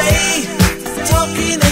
say, talking.